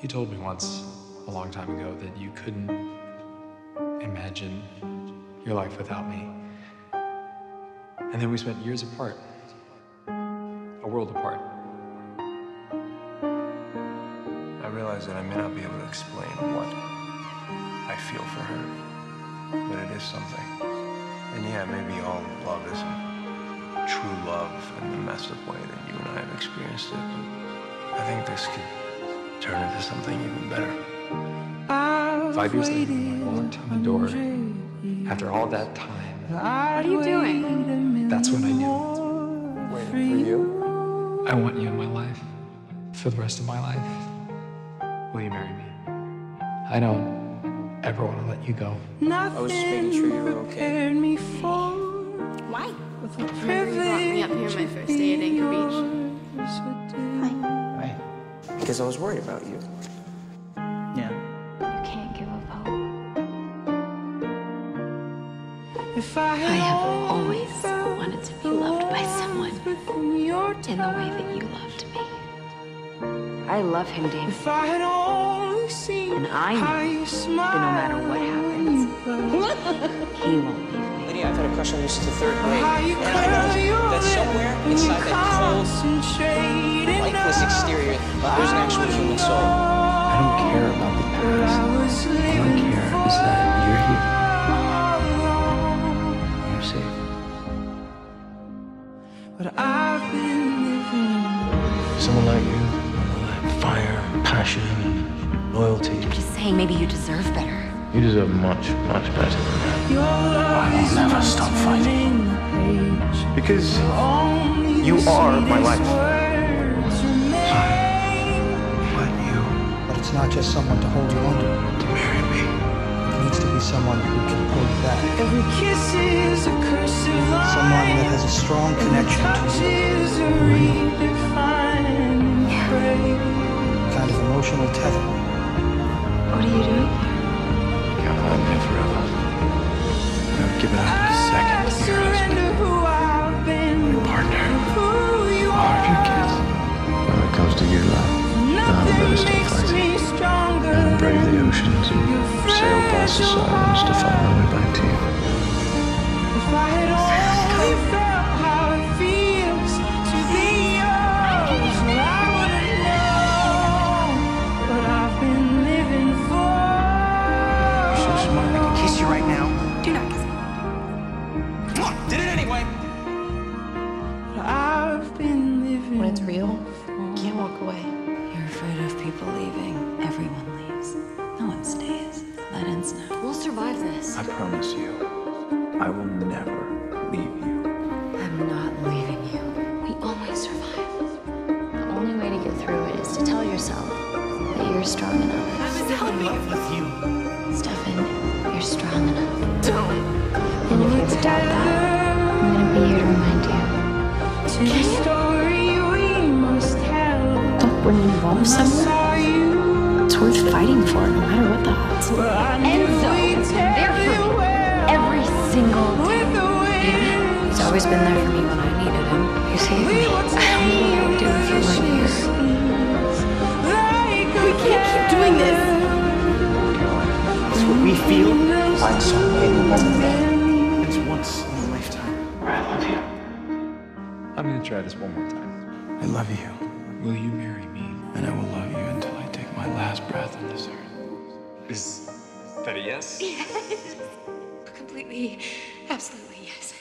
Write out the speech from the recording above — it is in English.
You told me once, a long time ago, that you couldn't imagine your life without me. And then we spent years apart, a world apart. I realize that I may not be able to explain what I feel for her, but it is something. And yeah, maybe all love isn't true love in the messed up way that you and I have experienced it, but I think this could turn into something even better. Five years later, when I walked in the door, after all that time, What are you doing? that's when I knew. Waiting for you? I want you in my life for the rest of my life. Will you marry me? I don't ever want to let you go. I was just making sure you were okay. Why? Remember you brought me up here my first day at Anchor Beach? Right. Because I was worried about you. Yeah. You can't give up hope. I I have always wanted to be loved by someone in the way that you loved me. I love him, David. If I had only seen And I how know you that no matter what happens, he won't leave me. Lydia, I've had a crush on you since the third grade. How you And I curl know your that enough. there's an actual human soul. I don't care about the past. I was All I living care is that you're here. You're safe. But I've been living Someone like you, all that fire, passion, loyalty. I'm just saying, maybe you deserve better. You deserve much, much better than that. your love I will never stop fighting. in the page. Because You are my life. Just someone to hold you under. to marry me. It needs to be someone who can pull you back. Every kiss is a cursive line. Someone that has a strong connection to you. is a redefining. Kind of emotional tether. What are you doing here? Can't hold me forever. I've given up makes fight. me stronger. And brave the oceans and sail past the silence to find my way back to you. If I had only felt how it feels to be yours, I would have known what I've been living for. You're so smart. I can kiss you right now. Do not kiss me. Come on, did it anyway. I've been living. When it's real, you can't walk away. You're of people leaving. Everyone leaves. No one stays. That ends now. We'll survive this. I promise you, I will never leave you. I'm not leaving you. We always survive. The only way to get through it is to tell yourself that you're strong enough. I'm still in love with you. Stefan, you're strong enough. Don't. And if you ever doubt that, I'm gonna be here to remind you. To when you love someone, it's worth fighting for, no matter what the odds. Enzo has been there for me every single day. With the wind. He's always been there for me when I needed him. You saved me. I don't know what I would do if you weren't here. We can't keep doing this. It's what we feel. Find some way to love me. It's once in a lifetime. I love you. I'm going to try this one more time. I love you, Will you marry me? and I will love you until I take my last breath on this earth. Is that a yes? Yes. Completely, absolutely yes.